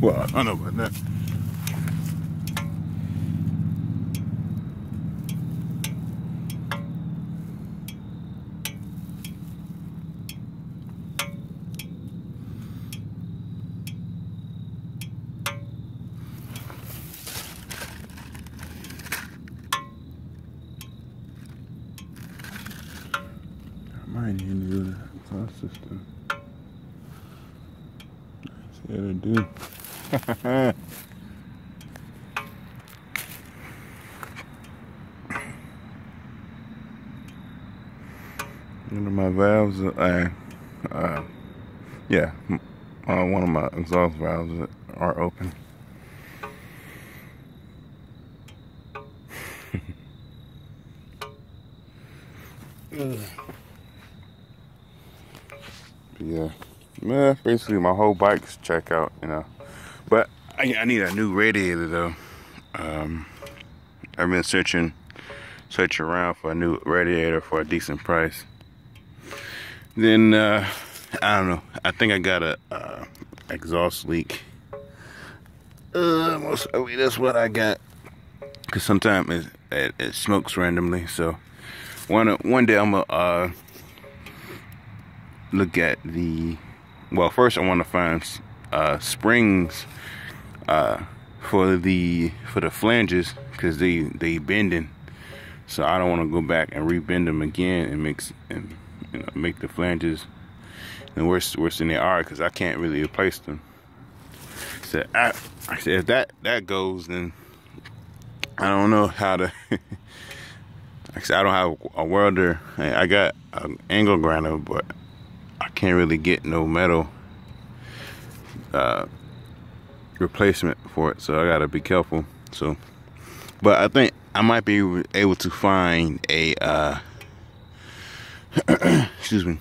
I don't know about that. I might need to system. See what I do. One of my valves, uh, uh, yeah, uh, one of my exhaust valves are open. yeah, yeah, basically my whole bike's check out, you know. But I, I need a new radiator though. Um, I've been searching, searching around for a new radiator for a decent price. Then uh, I don't know. I think I got a uh, exhaust leak. Uh, most likely that's what I got. Cause sometimes it, it, it smokes randomly. So one one day I'm gonna uh, look at the. Well, first I want to find uh, springs uh, for the for the flanges because they they bending. So I don't want to go back and rebend them again and mix and you know make the flanges and worse worse than they are because I can't really replace them. So I, I said if that that goes then I don't know how to. I said I don't have a welder. I got an angle grinder, but I can't really get no metal uh, replacement for it. So I gotta be careful. So, but I think I might be able to find a. Uh, excuse me.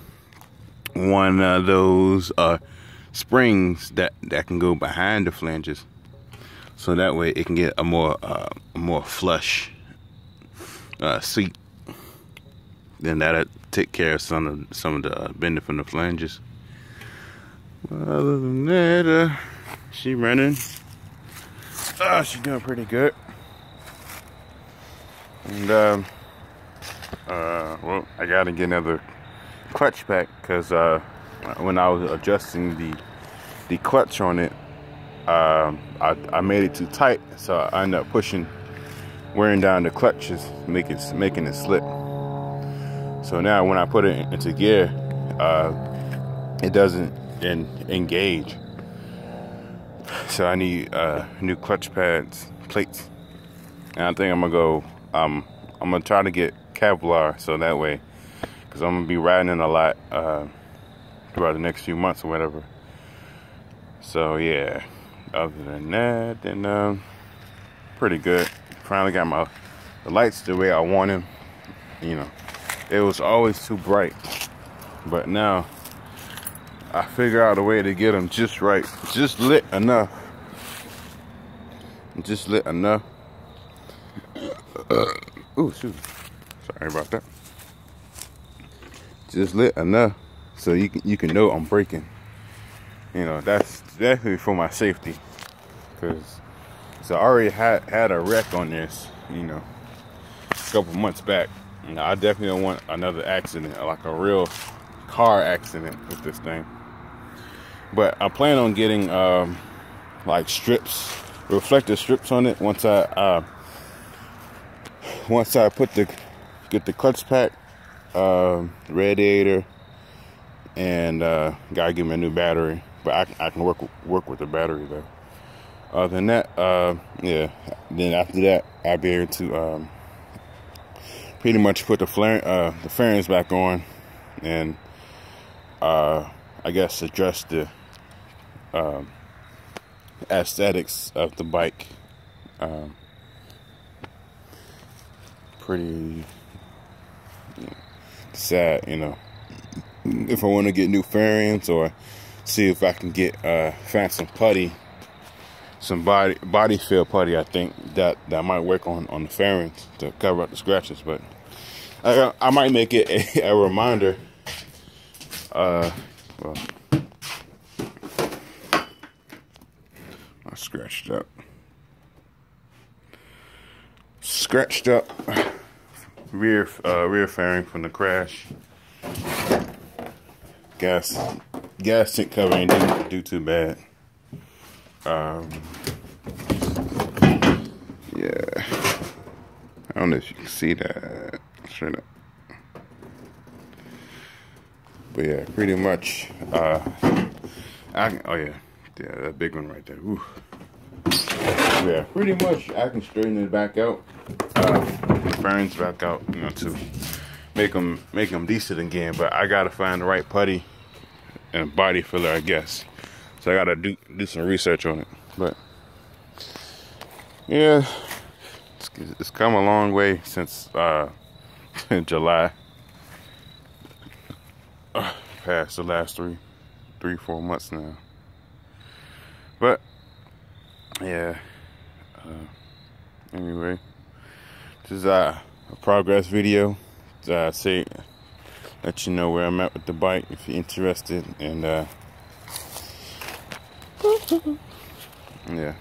One of those uh, springs that that can go behind the flanges so that way it can get a more uh, more flush uh, seat. Then that'll take care of some of some of the uh, bending from the flanges. Other than that, uh, she running. Oh, she's doing pretty good. And um, uh, well, I gotta get another clutch pack because uh, when I was adjusting the the clutch on it, um, I, I made it too tight, so I ended up pushing, wearing down the clutches, making making it slip. So now when I put it into gear, uh, it doesn't en- engage. So I need uh, new clutch pads, plates, and I think I'm gonna go. Um, I'm gonna try to get Kevlar, so that way, because I'm gonna be riding in a lot uh, throughout the next few months or whatever. So yeah other than that, then um, pretty good. Finally got my the lights the way I want them. You know, it was always too bright, but now I figure out a way to get them just right, just lit enough, just lit enough. Ooh, shoot. Sorry about that. Just lit enough so you can you can know I'm braking. You know, that's definitely for my safety. Cause so I already had had a wreck on this, you know, a couple months back. I definitely don't want another accident, like a real car accident with this thing. But I plan on getting um, like strips, reflective strips on it once I uh, once I put the get the clutch pack, uh, radiator, and uh, gotta give me a new battery. But I, I can work work with the battery though. Other than that, uh, yeah. Then after that, I'll be able to um, pretty much put the flare, uh, the fairings back on, and uh, I guess address the um, aesthetics of the bike. Um, pretty sad, you know. If I want to get new fairings or see if I can get uh, find some putty, some body body fill putty. I think that that might work on on the fairings to cover up the scratches. But I, I might make it a, a reminder. Uh, well, I scratched up. Scratched up rear uh, rear fairing from the crash. Gas gas tank cover didn't do too bad. Um, yeah, I don't know if you can see that straight up. But yeah, pretty much. Uh, I oh yeah, yeah, that big one right there. Ooh. Yeah, pretty much. I can straighten it back out. Uh, fairings back out, you know, to make them make them decent again. But I gotta find the right putty and body filler, I guess. So I gotta do do some research on it. But yeah, it's, it's come a long way since uh, July. Uh, past the last three, three, four months now. But yeah. Uh, anyway, this is uh, a progress video. Uh, say, let you know where I'm at with the bike if you're interested, and uh, yeah,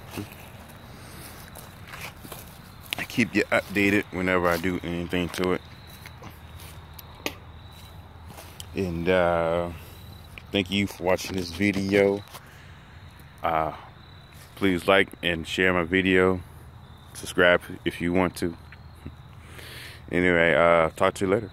I keep you updated whenever I do anything to it. And uh, thank you for watching this video. Uh, please like and share my video. Subscribe if you want to. Anyway, uh, talk to you later.